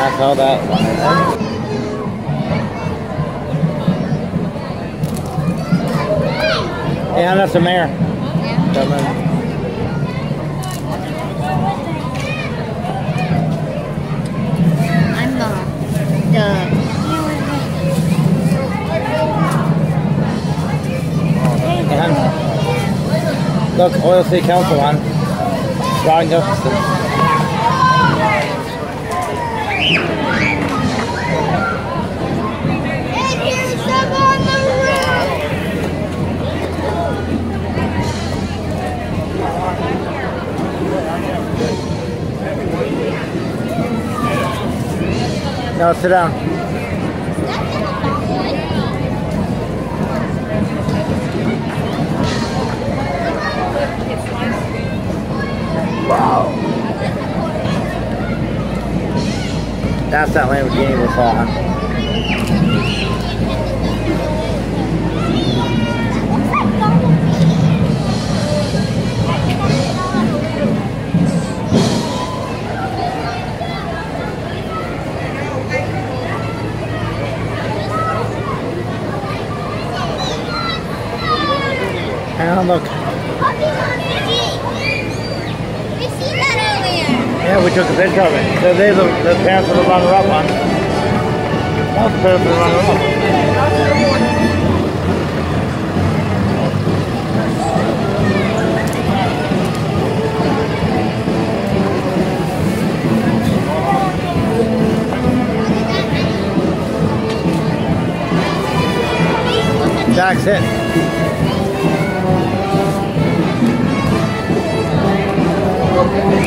That's all that. Yeah, that's the mayor. Come in. I'm the the And look, Oil City Council on. Ron Gustafson. And here's some on the roof. No, sit down. Wow. That's that Lamborghini we're on. And look, yeah, we took a picture of it. So they the, the parents of the runner-up on. That's the parents of the runner-up. That's it. Hey,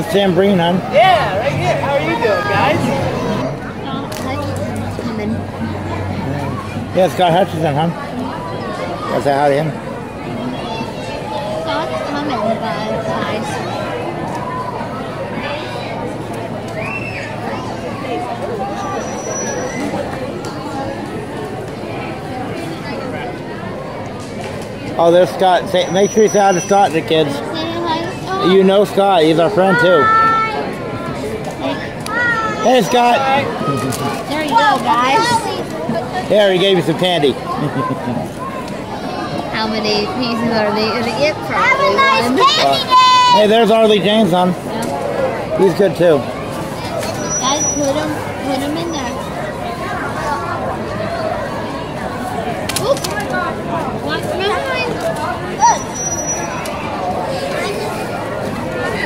There's Sam Breen, hon. Yeah, right here. How are you doing, guys? Coming. Yeah, Scott Hutchinson, huh? That's say hi to him. Scott's coming, guys. guys. Oh, there's Scott. Say, make sure you say hi to Scott, the kids. You know Scott. He's our friend, too. Hey, Scott. There you go, guys. Here, he gave you some candy. How many pieces are they gonna get? Probably uh, one. Hey, there's R. Lee James, hon. He's good, too. Guys, put him, put them in there.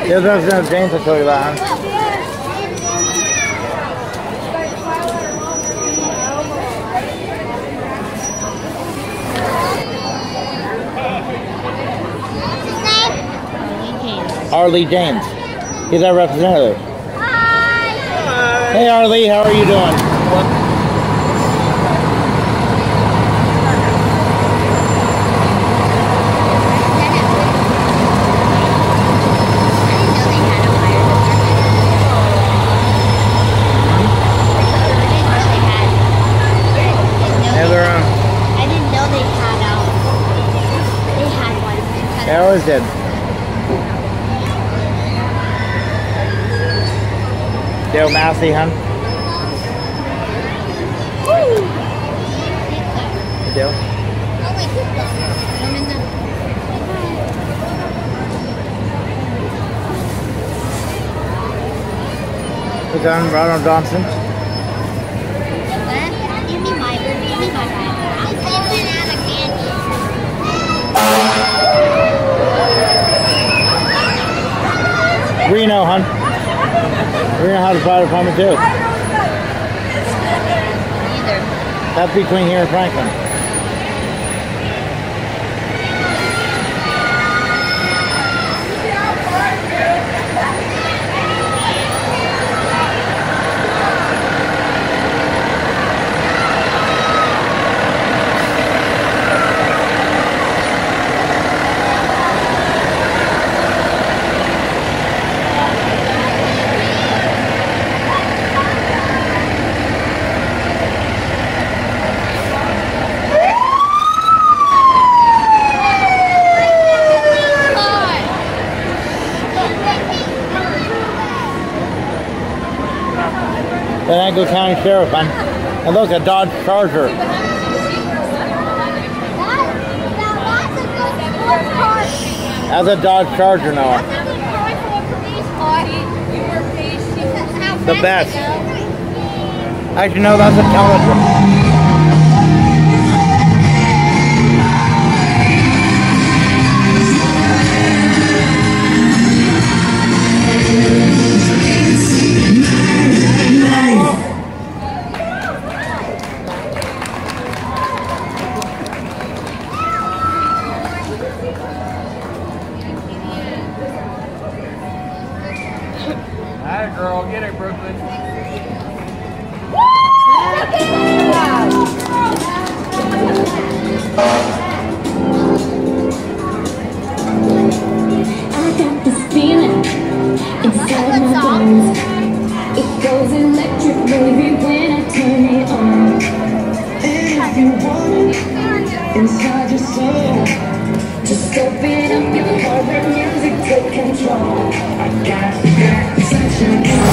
Here's Representative James I told you about, hon. What's his name? R. Lee James. He's our representative. Hi. Hey, R. Lee, how are you doing? Yeah, they're, um, I didn't know they had um they had one. they always did. Dale Massey, hon. Dale. Oh wait, I'm in Look on Ronald Johnson. Give me my give me my Bible. I'm saving out of candy. Reno, hon. Reno has a fire department too. Either. That's between here and Franklin. Angle County Sheriff. And look, a Dodge Charger. That's a Dodge Charger, now. The best. Actually, no, that's a Tundra. Goes electric, baby, when I turn it on. And if you want it inside your soul, just open up your heart and music take control. I got that sunshine.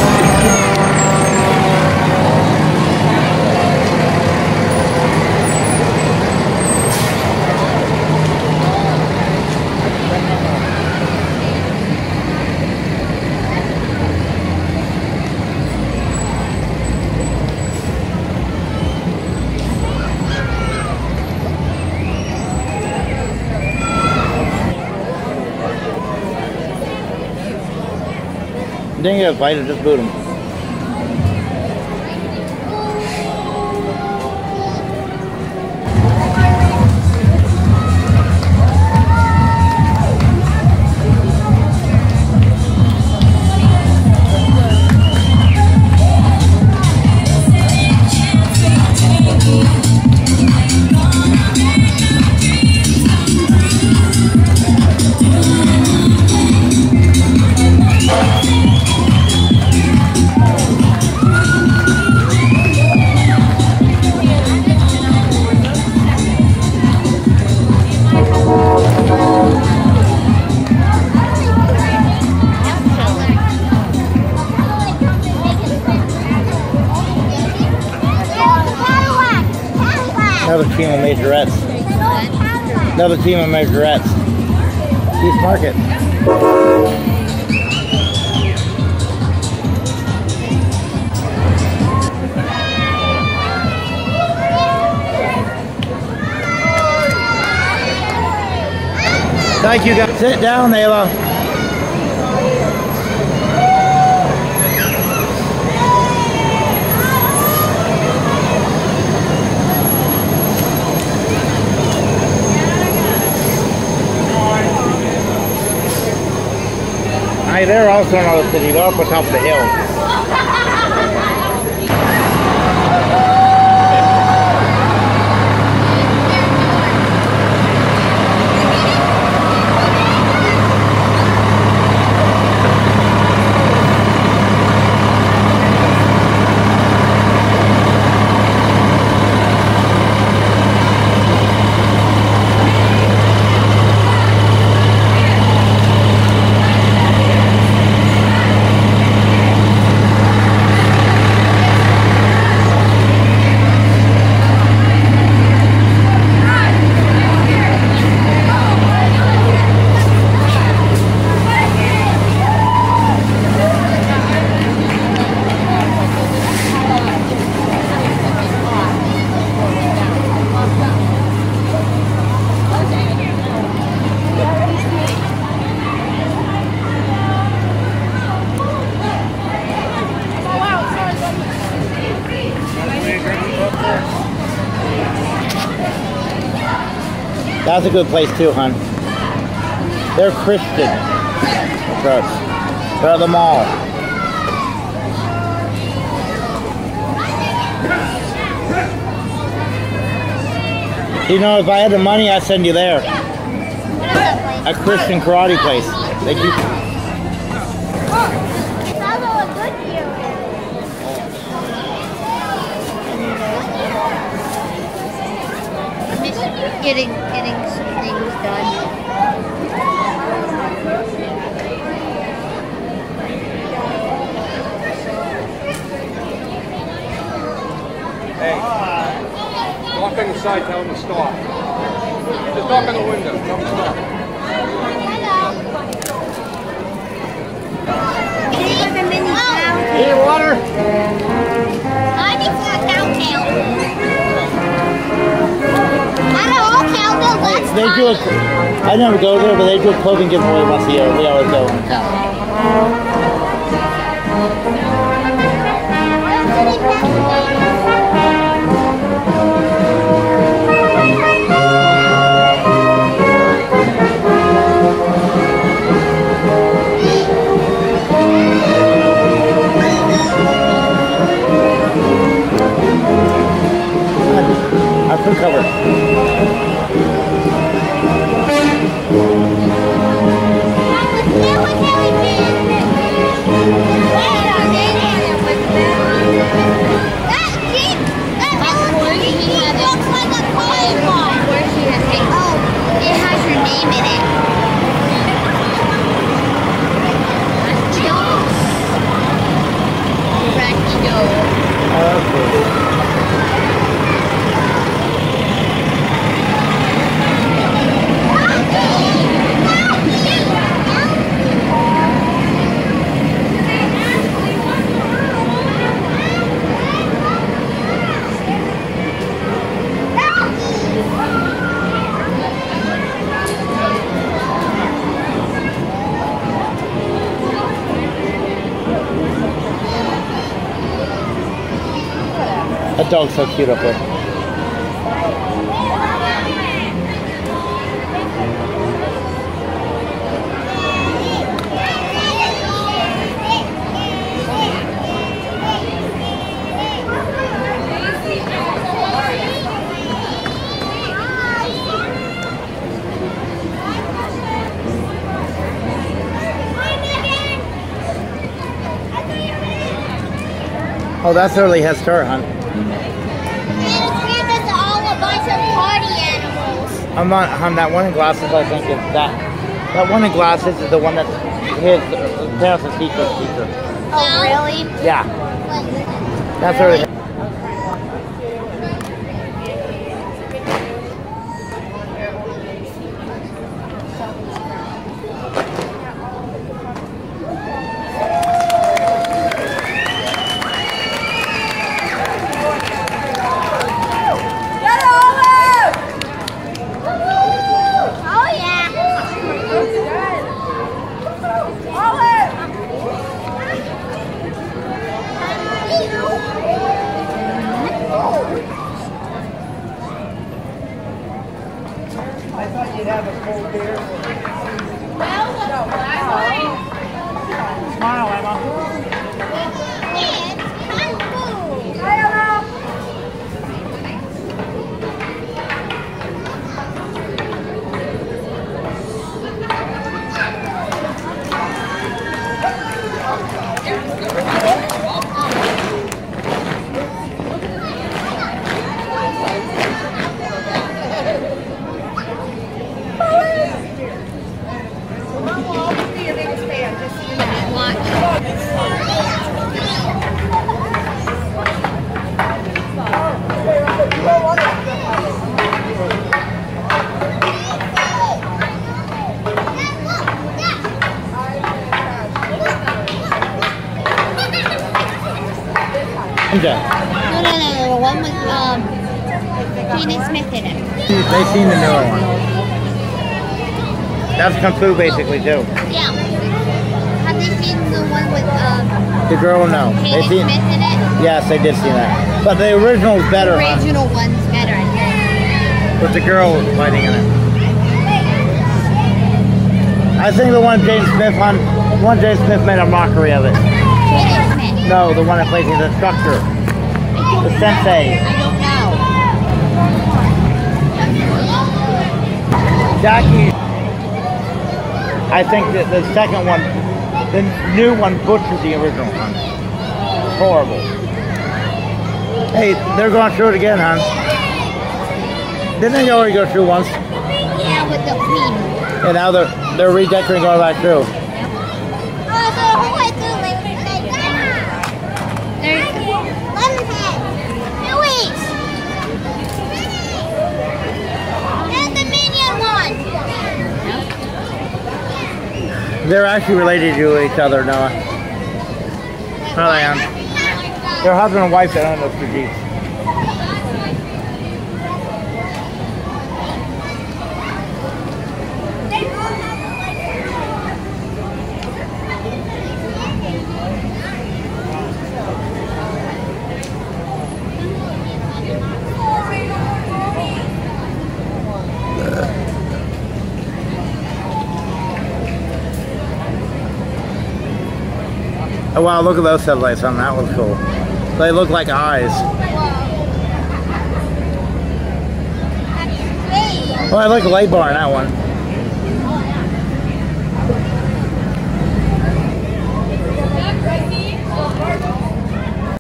Didn't get a fight, I just boot him. Another team of majorettes. Another team of majorettes. East Market. Thank you guys. Sit down, Ayla. Hey, they're also another city. They're up of the hill. That's a good place too, hon. They're Christian. Church. They're at the mall. You know, if I had the money, I'd send you there. A Christian karate place. They keep, Getting getting some things done. Hey, walk on the side, tell them to stop. Just knock on the window, tell them to stop. Oh, Need water? They do a, I never go there, but they do a clothing giveaway once a year. We always go. I put cover. That dog's so cute up there. Oh, that's early head start, I'm not, hon, that one in glasses, I think is that. That one in glasses is the one that's his uh, parents' teacher's teacher. Oh, really? Yeah, that's early. Okay. No, no, no, no. One with um, Jaden Smith in it. They seen the newer one. That's Kung Fu basically too. Yeah. Have they seen the one with um, The girl, no. They seen. Smith in it? Yes, they did see that. But the original's better, The huh? original one's better. I think. With the girl fighting in it. I think the one James Smith on one James Smith made a mockery of it. No, the one that plays the instructor. The sensei. I don't know. Jackie. I think that the second one, the new one butchers the original one. Horrible. Hey, they're going through it again, huh? Didn't they already go through once? Yeah, with the queen. And now they're they're redecorating going back through. Oh, so who went through like like There's Lemonhead. Louise. And the minion one. They're actually related to each other, Noah. They are. They're husband and wife that own those two Jeeps. Oh wow, look at those headlights on that one's cool. They look like eyes. Oh, I like a light bar on that one.